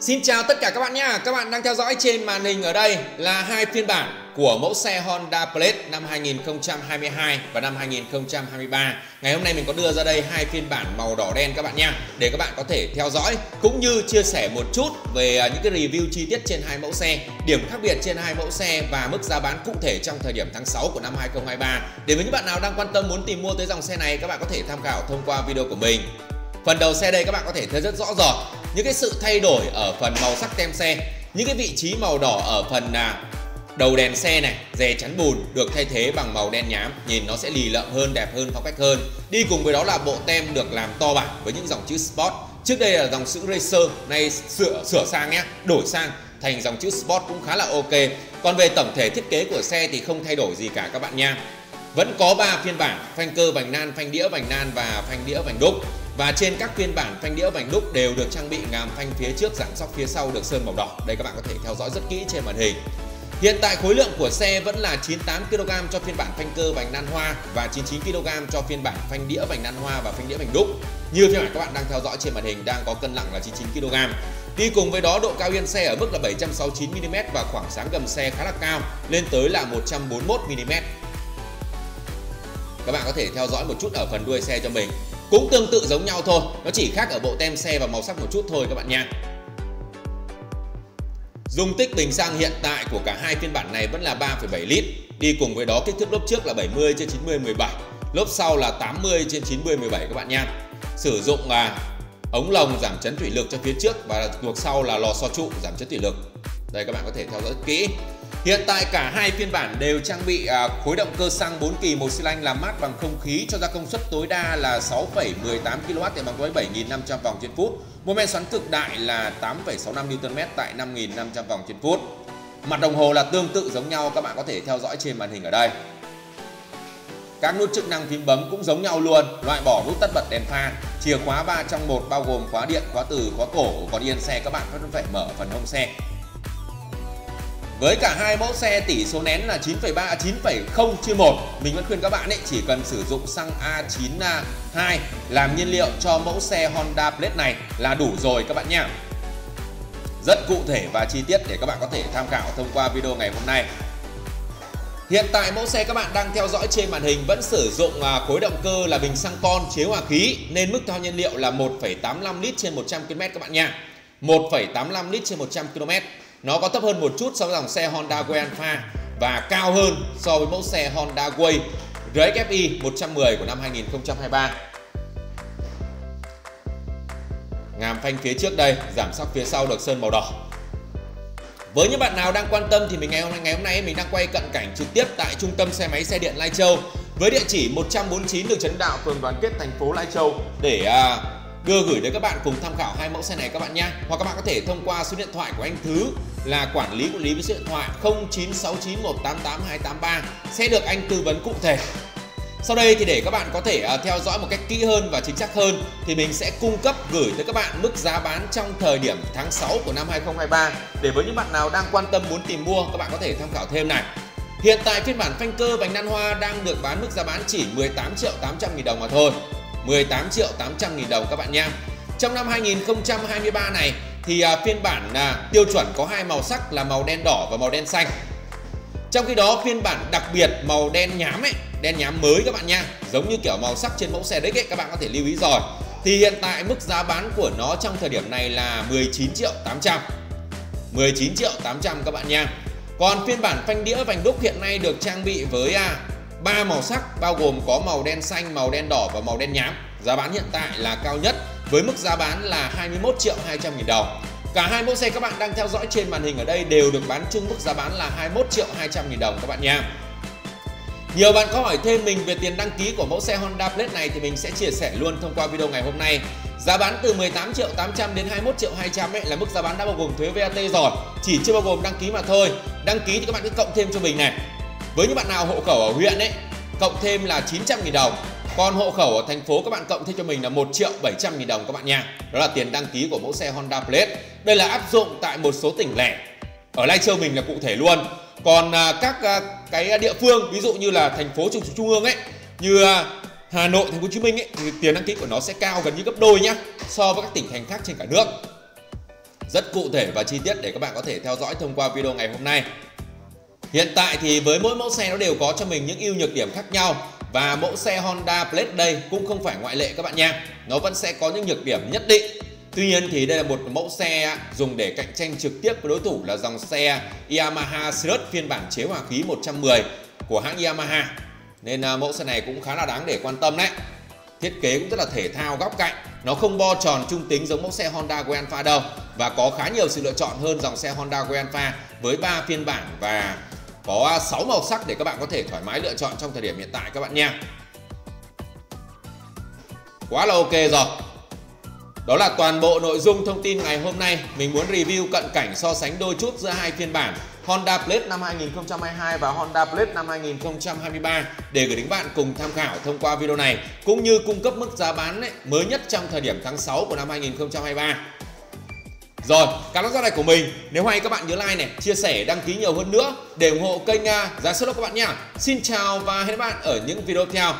Xin chào tất cả các bạn nhé. Các bạn đang theo dõi trên màn hình ở đây là hai phiên bản của mẫu xe Honda Blade năm 2022 và năm 2023. Ngày hôm nay mình có đưa ra đây hai phiên bản màu đỏ đen các bạn nha để các bạn có thể theo dõi cũng như chia sẻ một chút về à, những cái review chi tiết trên hai mẫu xe, điểm khác biệt trên hai mẫu xe và mức giá bán cụ thể trong thời điểm tháng 6 của năm 2023. Để với những bạn nào đang quan tâm muốn tìm mua tới dòng xe này các bạn có thể tham khảo thông qua video của mình. Phần đầu xe đây các bạn có thể thấy rất rõ rệt những cái sự thay đổi ở phần màu sắc tem xe, những cái vị trí màu đỏ ở phần à, đầu đèn xe này, dè chắn bùn được thay thế bằng màu đen nhám, nhìn nó sẽ lì lợm hơn, đẹp hơn, phong cách hơn. Đi cùng với đó là bộ tem được làm to bản với những dòng chữ Sport. Trước đây là dòng chữ Racer, nay sửa sửa sang nhé, đổi sang thành dòng chữ Sport cũng khá là ok. Còn về tổng thể thiết kế của xe thì không thay đổi gì cả các bạn nha. Vẫn có 3 phiên bản, phanh cơ vành nan, phanh đĩa vành nan và phanh đĩa vành đúc. Và trên các phiên bản phanh đĩa vành đúc đều được trang bị ngàm phanh phía trước giảm sóc phía sau được sơn màu đỏ. Đây các bạn có thể theo dõi rất kỹ trên màn hình. Hiện tại khối lượng của xe vẫn là 98 kg cho phiên bản phanh cơ vành nan hoa và 99 kg cho phiên bản phanh đĩa vành nan hoa và phanh đĩa vành đúc. Như phiên bản các bạn đang theo dõi trên màn hình đang có cân nặng là 99 kg. Đi cùng với đó, độ cao yên xe ở mức là 769 mm và khoảng sáng gầm xe khá là cao, lên tới là 141 mm. Các bạn có thể theo dõi một chút ở phần đuôi xe cho mình. Cũng tương tự giống nhau thôi, nó chỉ khác ở bộ tem xe và màu sắc một chút thôi các bạn nha. Dung tích bình xăng hiện tại của cả hai phiên bản này vẫn là 3,7 lít. Đi cùng với đó kích thước lốp trước là 70 trên 90 17, lốp sau là 80 trên 90 17 các bạn nha. Sử dụng à, ống lồng giảm chấn thủy lực cho phía trước và ngược sau là lò xo trụ giảm chấn thủy lực. Đây các bạn có thể theo dõi kỹ. Hiện tại cả hai phiên bản đều trang bị à, khối động cơ xăng 4 kỳ một xi lanh làm mát bằng không khí cho ra công suất tối đa là 6,18 kW để bằng với 7.500 vòng trên phút. Mô men xoắn cực đại là 8,65 Nm tại 5.500 vòng trên phút. Mặt đồng hồ là tương tự giống nhau các bạn có thể theo dõi trên màn hình ở đây. Các nút chức năng phím bấm cũng giống nhau luôn, loại bỏ nút tắt bật đèn pha, chìa khóa 3 trong 1 bao gồm khóa điện, khóa từ, khóa cổ, còn yên xe các bạn vẫn phải mở phần hông xe. Với cả hai mẫu xe tỷ số nén là 9,3 9,0 chia 1 Mình vẫn khuyên các bạn ấy chỉ cần sử dụng xăng A92 làm nhiên liệu cho mẫu xe Honda Blade này là đủ rồi các bạn nha Rất cụ thể và chi tiết để các bạn có thể tham khảo thông qua video ngày hôm nay Hiện tại mẫu xe các bạn đang theo dõi trên màn hình vẫn sử dụng à, khối động cơ là bình xăng con chế hòa khí nên mức thao nhiên liệu là 1,85 lít trên 100 km các bạn nha. 1,85 lít trên 100 km. Nó có thấp hơn một chút so với dòng xe Honda Way Alpha và cao hơn so với mẫu xe Honda Way RXFI 110 của năm 2023. Ngàm phanh phía trước đây, giảm sóc phía sau được sơn màu đỏ. Với những bạn nào đang quan tâm thì mình ngày hôm nay ngày hôm nay mình đang quay cận cảnh trực tiếp tại trung tâm xe máy xe điện Lai Châu với địa chỉ 149 đường Trấn Đạo, phường Đoàn Kết, thành phố Lai Châu để à, đưa gửi đến các bạn cùng tham khảo hai mẫu xe này các bạn nhé hoặc các bạn có thể thông qua số điện thoại của anh Thứ là quản lý quản lý với số điện thoại 0969188283 sẽ được anh tư vấn cụ thể sau đây thì để các bạn có thể à, theo dõi một cách kỹ hơn và chính xác hơn thì mình sẽ cung cấp gửi tới các bạn mức giá bán trong thời điểm tháng 6 của năm 2023 để với những bạn nào đang quan tâm muốn tìm mua, các bạn có thể tham khảo thêm này. Hiện tại phiên bản phanh cơ bánh nan hoa đang được bán mức giá bán chỉ 18 triệu 800 nghìn đồng mà thôi. 18 triệu 800 nghìn đồng các bạn nha. Trong năm 2023 này thì à, phiên bản à, tiêu chuẩn có hai màu sắc là màu đen đỏ và màu đen xanh. Trong khi đó phiên bản đặc biệt màu đen nhám ấy, đen nhám mới các bạn nha, giống như kiểu màu sắc trên mẫu xe đấy ấy, các bạn có thể lưu ý rồi. Thì hiện tại mức giá bán của nó trong thời điểm này là 19 triệu 800. 19 triệu 800 các bạn nha. Còn phiên bản phanh đĩa vành đúc hiện nay được trang bị với à, ba màu sắc bao gồm có màu đen xanh, màu đen đỏ và màu đen nhám. Giá bán hiện tại là cao nhất với mức giá bán là 21 triệu 200 nghìn đồng. Cả hai mẫu xe các bạn đang theo dõi trên màn hình ở đây đều được bán chung mức giá bán là 21 triệu 200 nghìn đồng các bạn nha. Nhiều bạn có hỏi thêm mình về tiền đăng ký của mẫu xe Honda Blade này thì mình sẽ chia sẻ luôn thông qua video ngày hôm nay. Giá bán từ 18 triệu 800 đến 21 triệu 200 ấy là mức giá bán đã bao gồm thuế VAT rồi, chỉ chưa bao gồm đăng ký mà thôi. Đăng ký thì các bạn cứ cộng thêm cho mình này. Với những bạn nào hộ khẩu ở huyện ấy, cộng thêm là 900 000 đồng. Còn hộ khẩu ở thành phố các bạn cộng thêm cho mình là 1 triệu 700 000 đồng các bạn nha. Đó là tiền đăng ký của mẫu xe Honda Blade. Đây là áp dụng tại một số tỉnh lẻ. Ở Lai Châu mình là cụ thể luôn. Còn à, các à, cái địa phương ví dụ như là thành phố trung trung ương ấy như à, Hà Nội, Thành phố Hồ Chí Minh ấy thì tiền đăng ký của nó sẽ cao gần như gấp đôi nhá so với các tỉnh thành khác trên cả nước. rất cụ thể và chi tiết để các bạn có thể theo dõi thông qua video ngày hôm nay. Hiện tại thì với mỗi mẫu xe nó đều có cho mình những ưu nhược điểm khác nhau và mẫu xe Honda Blade đây cũng không phải ngoại lệ các bạn nha. Nó vẫn sẽ có những nhược điểm nhất định. Tuy nhiên thì đây là một mẫu xe dùng để cạnh tranh trực tiếp với đối thủ là dòng xe Yamaha Sirius phiên bản chế hòa khí 110 của hãng Yamaha. Nên à, mẫu xe này cũng khá là đáng để quan tâm đấy. Thiết kế cũng rất là thể thao, góc cạnh Nó không bo tròn trung tính giống mẫu xe Honda Way Alpha đâu Và có khá nhiều sự lựa chọn hơn dòng xe Honda Way Alpha Với 3 phiên bản và có 6 màu sắc để các bạn có thể thoải mái lựa chọn trong thời điểm hiện tại các bạn nha Quá là ok rồi đó là toàn bộ nội dung thông tin ngày hôm nay. Mình muốn review cận cảnh so sánh đôi chút giữa hai phiên bản Honda Blade năm 2022 và Honda Blade năm 2023 để gửi đến bạn cùng tham khảo thông qua video này cũng như cung cấp mức giá bán ấy, mới nhất trong thời điểm tháng 6 của năm 2023. Rồi, cảm ơn ra này của mình. Nếu hay các bạn nhớ like này, chia sẻ, đăng ký nhiều hơn nữa Để ủng hộ kênh à, Giá số các bạn nha. Xin chào và hẹn gặp bạn ở những video tiếp theo.